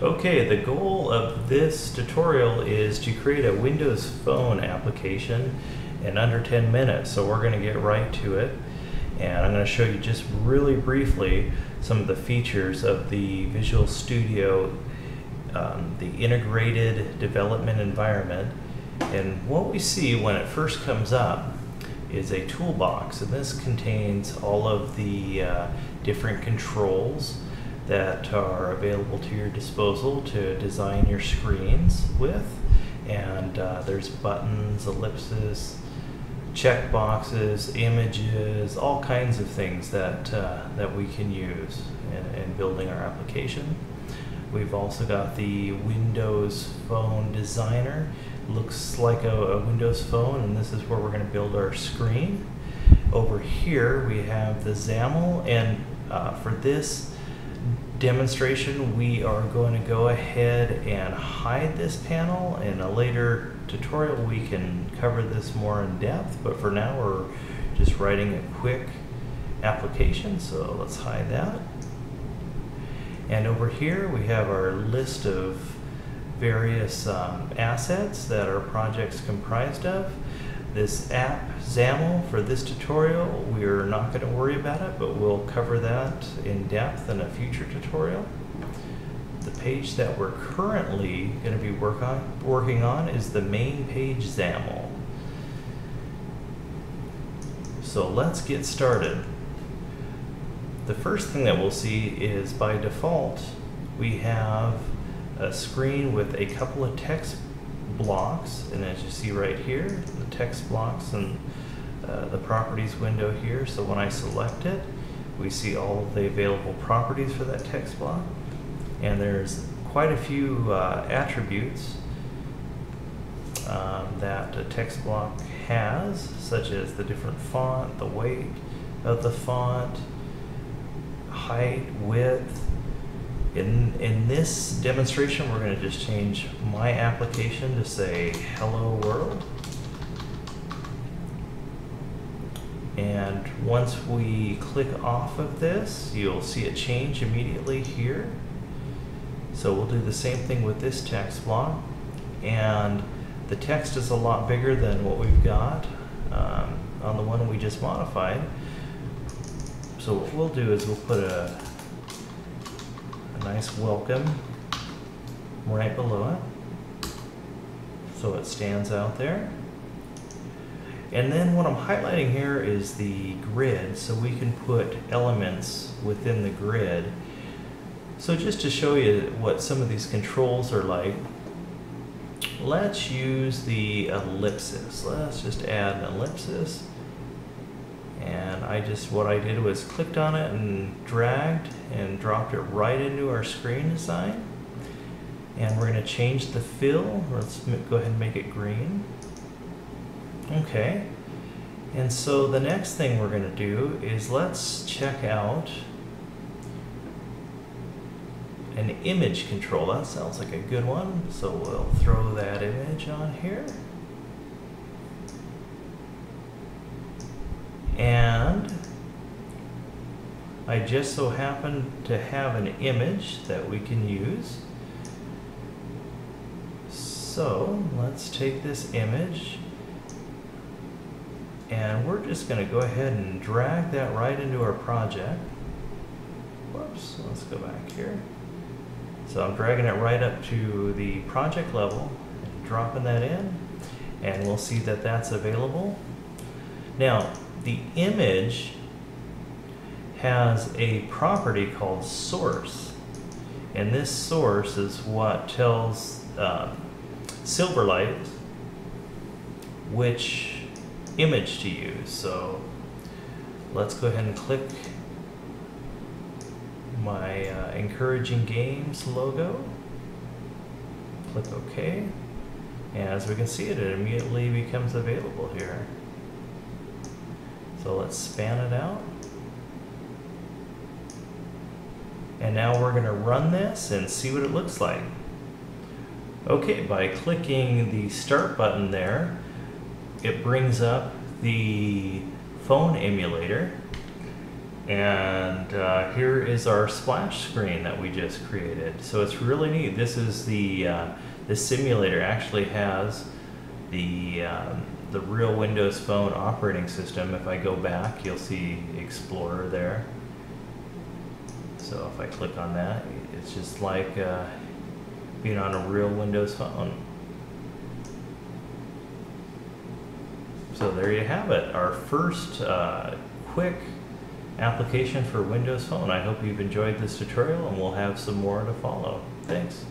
Okay, the goal of this tutorial is to create a Windows Phone application in under 10 minutes. So we're going to get right to it. And I'm going to show you just really briefly some of the features of the Visual Studio, um, the integrated development environment. And what we see when it first comes up is a toolbox. And this contains all of the uh, different controls that are available to your disposal to design your screens with. And uh, there's buttons, ellipses, check boxes, images, all kinds of things that, uh, that we can use in, in, building our application. We've also got the Windows Phone Designer. Looks like a, a Windows Phone, and this is where we're going to build our screen. Over here we have the XAML, and uh, for this demonstration, we are going to go ahead and hide this panel. In a later tutorial, we can cover this more in depth, but for now, we're just writing a quick application, so let's hide that. And over here, we have our list of various um, assets that our project's comprised of. This app, XAML, for this tutorial, we're not going to worry about it, but we'll cover that in depth in a future tutorial. The page that we're currently going to be work on, working on is the main page XAML. So let's get started. The first thing that we'll see is by default, we have a screen with a couple of text blocks, and as you see right here, the text blocks and uh, the properties window here. So when I select it, we see all of the available properties for that text block. And there's quite a few uh, attributes um, that a text block has, such as the different font, the weight of the font, height, width, in, in this demonstration, we're going to just change my application to say hello world. And once we click off of this, you'll see it change immediately here. So we'll do the same thing with this text block. And the text is a lot bigger than what we've got um, on the one we just modified. So what we'll do is we'll put a a nice welcome right below it. So it stands out there. And then what I'm highlighting here is the grid, so we can put elements within the grid. So just to show you what some of these controls are like, let's use the ellipsis. Let's just add an ellipsis. And I just, what I did was clicked on it and dragged and dropped it right into our screen design. And we're going to change the fill. Let's go ahead and make it green. Okay. And so the next thing we're going to do is let's check out an image control. That sounds like a good one. So we'll throw that image on here. And I just so happen to have an image that we can use. So let's take this image and we're just going to go ahead and drag that right into our project. Whoops, let's go back here. So I'm dragging it right up to the project level and dropping that in and we'll see that that's available. Now the image has a property called source. And this source is what tells uh, Silverlight which image to use. So let's go ahead and click my uh, Encouraging Games logo. Click OK. And as we can see it, it immediately becomes available here. So let's span it out. And now we're going to run this and see what it looks like. Okay, by clicking the start button there, it brings up the phone emulator. And uh, here is our splash screen that we just created. So it's really neat. This is the uh, the simulator actually has the um, the real Windows Phone operating system. If I go back, you'll see Explorer there. So if I click on that, it's just like uh, being on a real Windows Phone. So there you have it, our first uh, quick application for Windows Phone. I hope you've enjoyed this tutorial and we'll have some more to follow. Thanks.